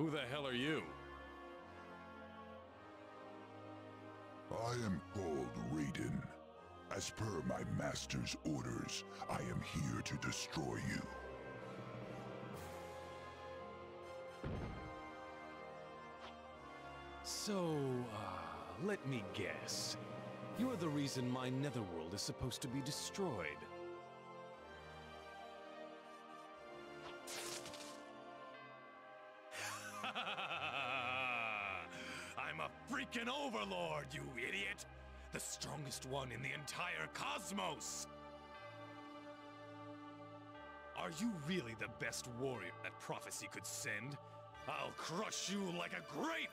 Who the hell are you? I am called Raiden. As per my master's orders, I am here to destroy you. So, uh, let me guess. You're the reason my netherworld is supposed to be destroyed. Freaking overlord, you idiot! The strongest one in the entire cosmos! Are you really the best warrior that prophecy could send? I'll crush you like a grape!